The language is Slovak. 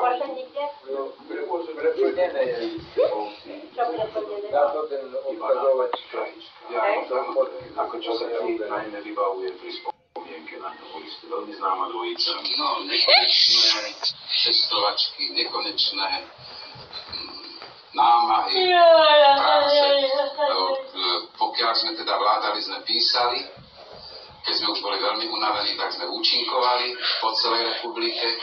Pošlo nikde? Už preplnené je. Čo preplnené? Dá to ten odkazovač. Ako čo sa ti najmä vybavuje pri spomienke na ste veľmi známa dvojica. No, nekonečné cestovačky, nekonečné námahy, práce. Pokiaľ sme teda vládali, sme písali, keď sme už boli veľmi unavení, tak sme účinkovali po celej republike.